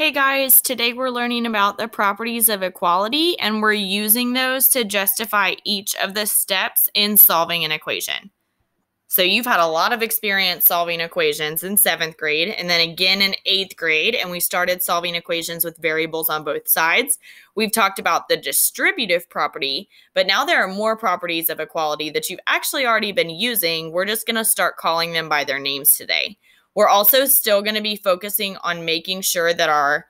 Hey guys, today we're learning about the properties of equality and we're using those to justify each of the steps in solving an equation. So you've had a lot of experience solving equations in seventh grade and then again in eighth grade, and we started solving equations with variables on both sides. We've talked about the distributive property, but now there are more properties of equality that you've actually already been using. We're just going to start calling them by their names today. We're also still going to be focusing on making sure that our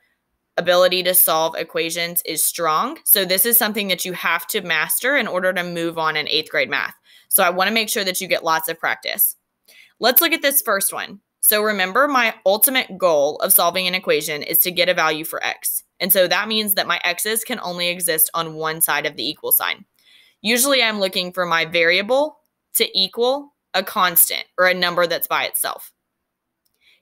ability to solve equations is strong. So, this is something that you have to master in order to move on in eighth grade math. So, I want to make sure that you get lots of practice. Let's look at this first one. So, remember, my ultimate goal of solving an equation is to get a value for x. And so that means that my x's can only exist on one side of the equal sign. Usually, I'm looking for my variable to equal a constant or a number that's by itself.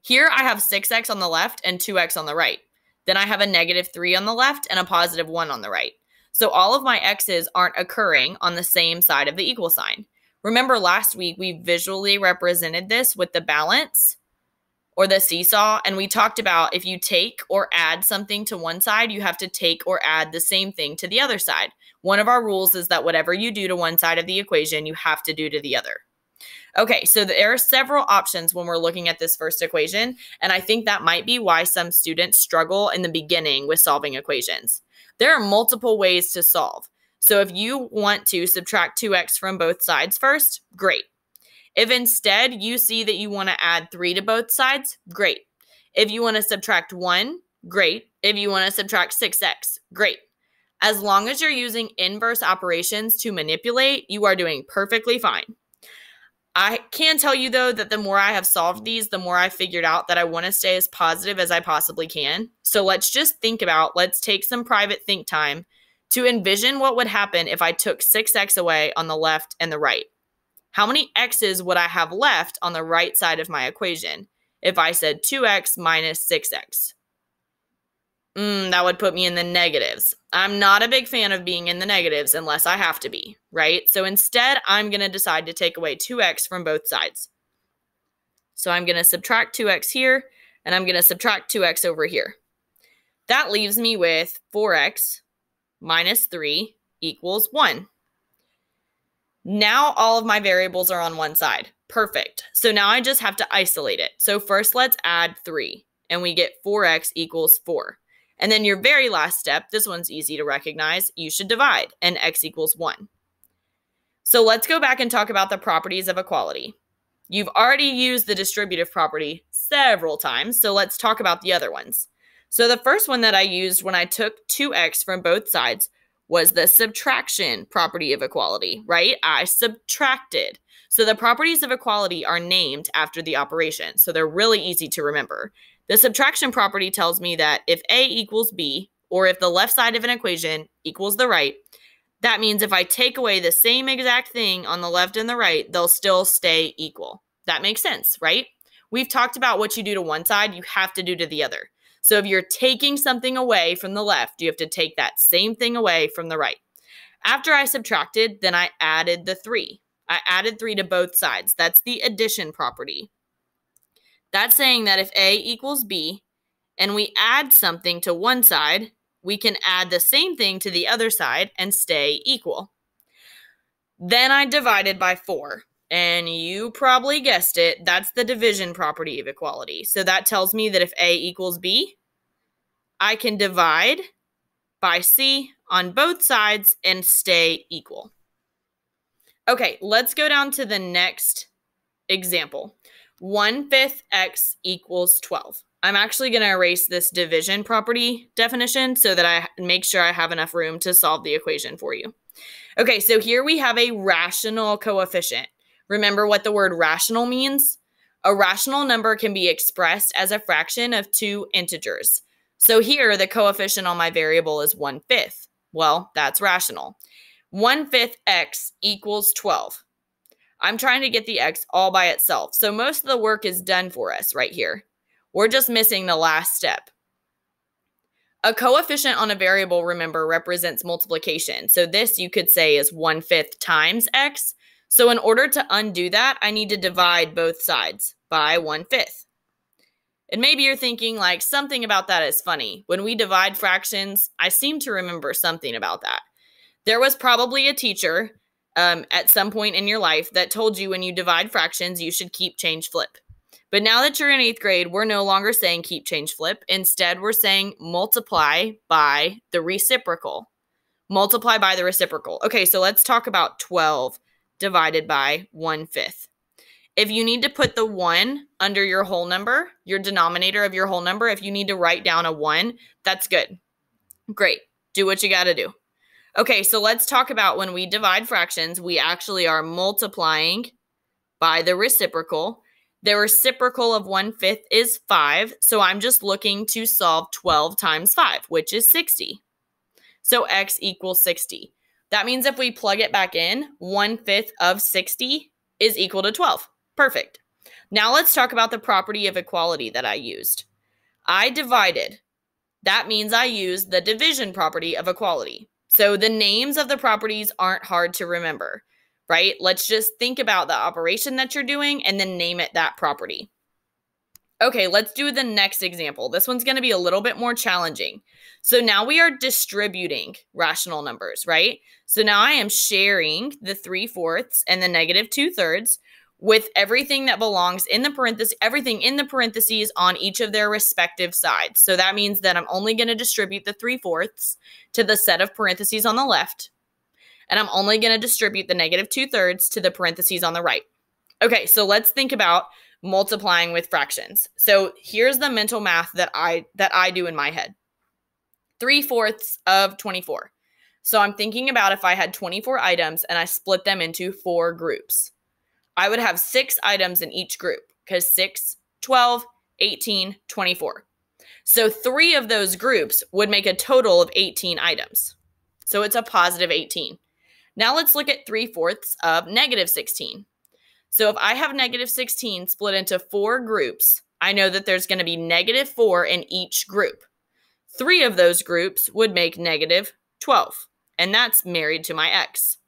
Here I have 6x on the left and 2x on the right. Then I have a negative 3 on the left and a positive 1 on the right. So all of my x's aren't occurring on the same side of the equal sign. Remember last week we visually represented this with the balance or the seesaw and we talked about if you take or add something to one side, you have to take or add the same thing to the other side. One of our rules is that whatever you do to one side of the equation, you have to do to the other. Okay, so there are several options when we're looking at this first equation, and I think that might be why some students struggle in the beginning with solving equations. There are multiple ways to solve. So if you want to subtract 2x from both sides first, great. If instead you see that you want to add 3 to both sides, great. If you want to subtract 1, great. If you want to subtract 6x, great. As long as you're using inverse operations to manipulate, you are doing perfectly fine. I can tell you though that the more I have solved these, the more I figured out that I want to stay as positive as I possibly can. So let's just think about, let's take some private think time to envision what would happen if I took 6x away on the left and the right. How many x's would I have left on the right side of my equation if I said 2x minus 6x? Mm, that would put me in the negatives. I'm not a big fan of being in the negatives unless I have to be, right? So instead, I'm going to decide to take away 2x from both sides. So I'm going to subtract 2x here, and I'm going to subtract 2x over here. That leaves me with 4x minus 3 equals 1. Now all of my variables are on one side. Perfect. So now I just have to isolate it. So first let's add 3, and we get 4x equals 4. And then your very last step, this one's easy to recognize, you should divide, and x equals 1. So let's go back and talk about the properties of equality. You've already used the distributive property several times, so let's talk about the other ones. So the first one that I used when I took 2x from both sides was the subtraction property of equality, right? I subtracted. So the properties of equality are named after the operation, so they're really easy to remember. The subtraction property tells me that if A equals B, or if the left side of an equation equals the right, that means if I take away the same exact thing on the left and the right, they'll still stay equal. That makes sense, right? We've talked about what you do to one side, you have to do to the other. So if you're taking something away from the left, you have to take that same thing away from the right. After I subtracted, then I added the 3. I added 3 to both sides. That's the addition property. That's saying that if A equals B and we add something to one side, we can add the same thing to the other side and stay equal. Then I divided by 4. And you probably guessed it, that's the division property of equality. So that tells me that if A equals B, I can divide by C on both sides and stay equal. Okay, let's go down to the next example. 1 fifth x equals 12. I'm actually going to erase this division property definition so that I make sure I have enough room to solve the equation for you. Okay, so here we have a rational coefficient. Remember what the word rational means? A rational number can be expressed as a fraction of two integers. So here, the coefficient on my variable is 1 fifth. Well, that's rational. 1 fifth x equals 12. I'm trying to get the x all by itself. So most of the work is done for us right here. We're just missing the last step. A coefficient on a variable, remember, represents multiplication. So this you could say is 1 fifth times x. So in order to undo that, I need to divide both sides by 1 fifth. And maybe you're thinking, like, something about that is funny. When we divide fractions, I seem to remember something about that. There was probably a teacher um, at some point in your life that told you when you divide fractions, you should keep, change, flip. But now that you're in eighth grade, we're no longer saying keep, change, flip. Instead, we're saying multiply by the reciprocal. Multiply by the reciprocal. Okay, so let's talk about 12 divided by 1 fifth. If you need to put the 1 under your whole number, your denominator of your whole number, if you need to write down a 1, that's good. Great. Do what you got to do. Okay, so let's talk about when we divide fractions, we actually are multiplying by the reciprocal. The reciprocal of 1 fifth is 5. So I'm just looking to solve 12 times 5, which is 60. So x equals 60. That means if we plug it back in, 1 fifth of 60 is equal to 12. Perfect. Now let's talk about the property of equality that I used. I divided. That means I used the division property of equality. So the names of the properties aren't hard to remember right? Let's just think about the operation that you're doing and then name it that property. Okay, let's do the next example. This one's going to be a little bit more challenging. So now we are distributing rational numbers, right? So now I am sharing the 3 fourths and the negative 2 thirds with everything that belongs in the parentheses, everything in the parentheses on each of their respective sides. So that means that I'm only going to distribute the 3 fourths to the set of parentheses on the left and I'm only going to distribute the negative two thirds to the parentheses on the right. Okay, so let's think about multiplying with fractions. So here's the mental math that I that I do in my head. Three fourths of 24. So I'm thinking about if I had 24 items and I split them into four groups. I would have six items in each group because 6, 12, 18, 24. So three of those groups would make a total of 18 items. So it's a positive 18. Now let's look at 3 fourths of negative 16. So if I have negative 16 split into four groups, I know that there's going to be negative 4 in each group. Three of those groups would make negative 12, and that's married to my x.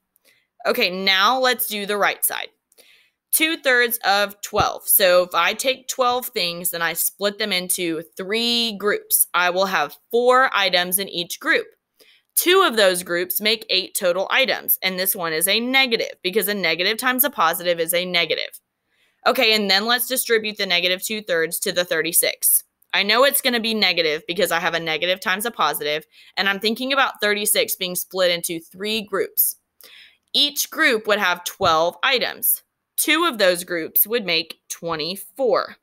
Okay, now let's do the right side. 2 thirds of 12. So if I take 12 things and I split them into three groups, I will have four items in each group. Two of those groups make eight total items, and this one is a negative because a negative times a positive is a negative. Okay, and then let's distribute the negative two thirds to the 36. I know it's going to be negative because I have a negative times a positive, and I'm thinking about 36 being split into three groups. Each group would have 12 items. Two of those groups would make 24.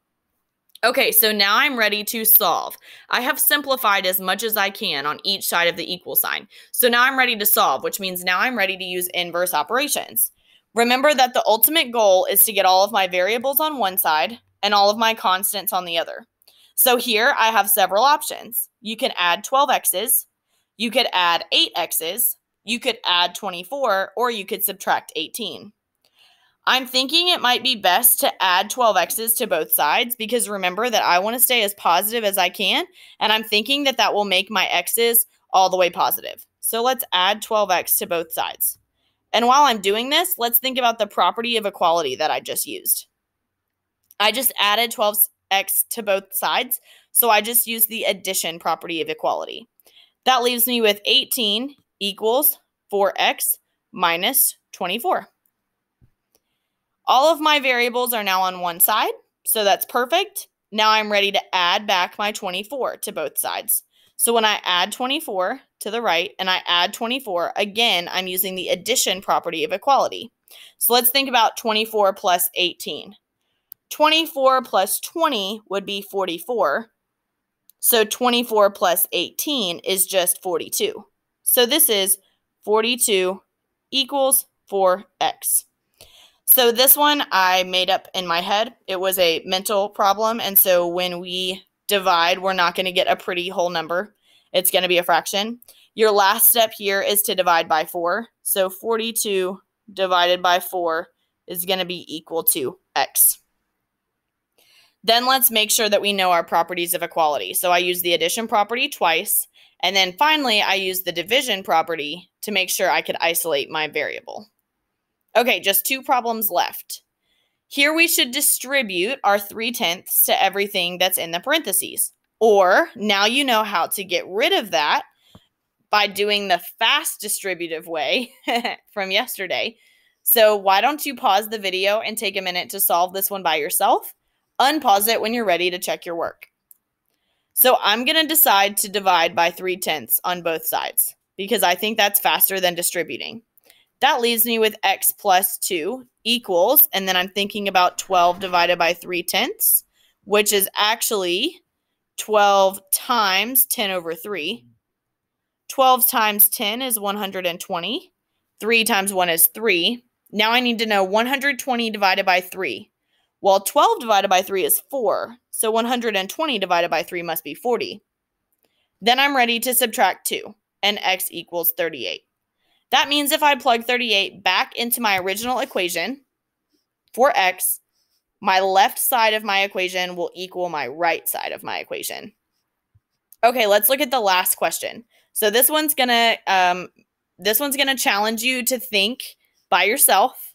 Okay, so now I'm ready to solve. I have simplified as much as I can on each side of the equal sign. So now I'm ready to solve, which means now I'm ready to use inverse operations. Remember that the ultimate goal is to get all of my variables on one side and all of my constants on the other. So here I have several options. You can add 12x's, you could add 8x's, you could add 24, or you could subtract 18. I'm thinking it might be best to add 12x's to both sides because remember that I want to stay as positive as I can. And I'm thinking that that will make my x's all the way positive. So let's add 12x to both sides. And while I'm doing this, let's think about the property of equality that I just used. I just added 12x to both sides, so I just used the addition property of equality. That leaves me with 18 equals 4x minus 24. All of my variables are now on one side, so that's perfect. Now I'm ready to add back my 24 to both sides. So when I add 24 to the right and I add 24, again, I'm using the addition property of equality. So let's think about 24 plus 18. 24 plus 20 would be 44. So 24 plus 18 is just 42. So this is 42 equals 4x. So this one I made up in my head. It was a mental problem. And so when we divide, we're not going to get a pretty whole number. It's going to be a fraction. Your last step here is to divide by 4. So 42 divided by 4 is going to be equal to x. Then let's make sure that we know our properties of equality. So I use the addition property twice. And then finally, I use the division property to make sure I could isolate my variable. Okay, just two problems left. Here we should distribute our 3 tenths to everything that's in the parentheses. Or now you know how to get rid of that by doing the fast distributive way from yesterday. So why don't you pause the video and take a minute to solve this one by yourself? Unpause it when you're ready to check your work. So I'm going to decide to divide by 3 tenths on both sides because I think that's faster than distributing. That leaves me with x plus 2 equals, and then I'm thinking about 12 divided by 3 tenths, which is actually 12 times 10 over 3. 12 times 10 is 120. 3 times 1 is 3. Now I need to know 120 divided by 3. Well, 12 divided by 3 is 4, so 120 divided by 3 must be 40. Then I'm ready to subtract 2, and x equals 38. That means if I plug 38 back into my original equation for x, my left side of my equation will equal my right side of my equation. Okay, let's look at the last question. So this one's gonna um, this one's gonna challenge you to think by yourself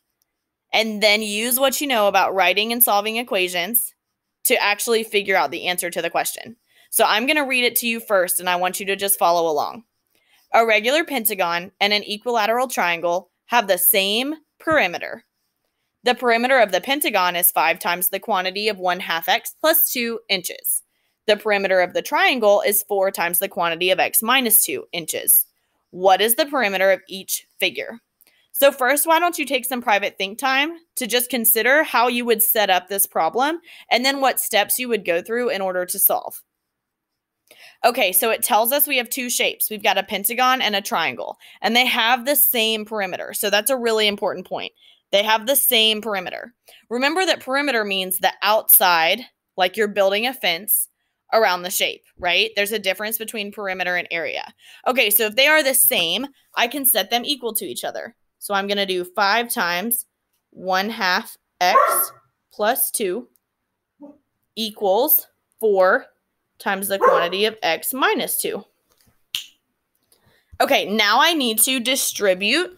and then use what you know about writing and solving equations to actually figure out the answer to the question. So I'm gonna read it to you first, and I want you to just follow along. A regular pentagon and an equilateral triangle have the same perimeter. The perimeter of the pentagon is 5 times the quantity of 1 half x plus 2 inches. The perimeter of the triangle is 4 times the quantity of x minus 2 inches. What is the perimeter of each figure? So, first, why don't you take some private think time to just consider how you would set up this problem and then what steps you would go through in order to solve. Okay, so it tells us we have two shapes. We've got a pentagon and a triangle, and they have the same perimeter. So, that's a really important point. They have the same perimeter. Remember that perimeter means the outside, like you're building a fence around the shape, right? There's a difference between perimeter and area. Okay, so if they are the same, I can set them equal to each other. So I'm going to do 5 times 1 half x plus 2 equals 4 times the quantity of x minus 2. Okay, now I need to distribute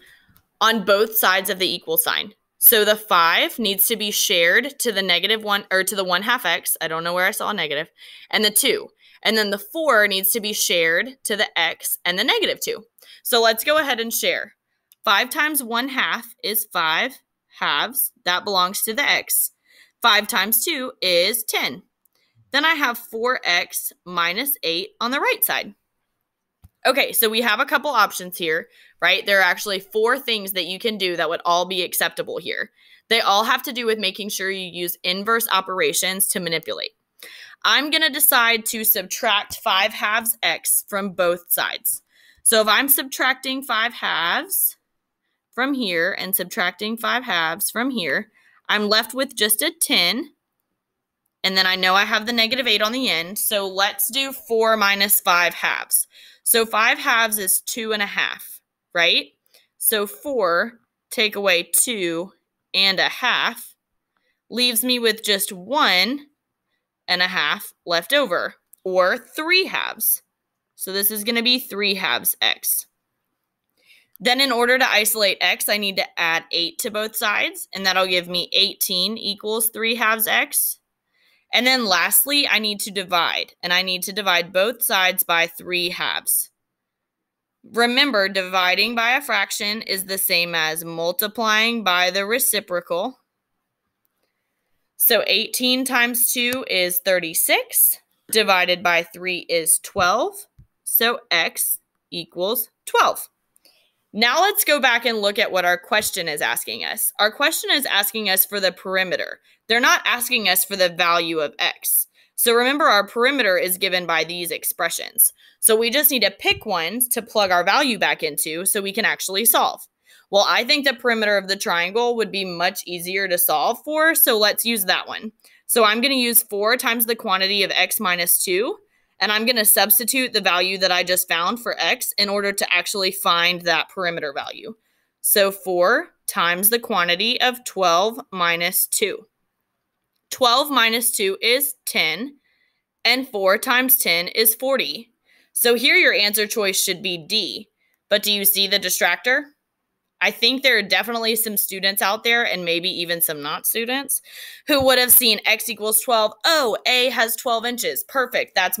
on both sides of the equal sign. So the 5 needs to be shared to the negative 1 or to the 1 half x. I don't know where I saw a negative. And the 2. And then the 4 needs to be shared to the x and the negative 2. So let's go ahead and share. 5 times 1 half is 5 halves. That belongs to the x. 5 times 2 is 10. Then I have 4x minus 8 on the right side. Okay, so we have a couple options here, right? There are actually four things that you can do that would all be acceptable here. They all have to do with making sure you use inverse operations to manipulate. I'm going to decide to subtract 5 halves x from both sides. So if I'm subtracting 5 halves from here and subtracting 5 halves from here, I'm left with just a 10. And then I know I have the negative 8 on the end. So let's do 4 minus 5 halves. So five halves is two and a half, right? So four take away two and a half leaves me with just one and a half left over, or three halves. So this is going to be three halves x. Then in order to isolate x, I need to add 8 to both sides, and that'll give me 18 equals 3 halves x. And then lastly, I need to divide, and I need to divide both sides by 3 halves. Remember, dividing by a fraction is the same as multiplying by the reciprocal. So 18 times 2 is 36, divided by 3 is 12. So x equals 12. Now let's go back and look at what our question is asking us. Our question is asking us for the perimeter. They're not asking us for the value of x. So remember, our perimeter is given by these expressions. So we just need to pick ones to plug our value back into so we can actually solve. Well, I think the perimeter of the triangle would be much easier to solve for, so let's use that one. So I'm going to use 4 times the quantity of x minus 2 and I'm going to substitute the value that I just found for x in order to actually find that perimeter value. So 4 times the quantity of 12 minus 2. 12 minus 2 is 10, and 4 times 10 is 40. So here your answer choice should be D. But do you see the distractor? I think there are definitely some students out there, and maybe even some not students, who would have seen x equals 12. Oh, A has 12 inches. Perfect. That's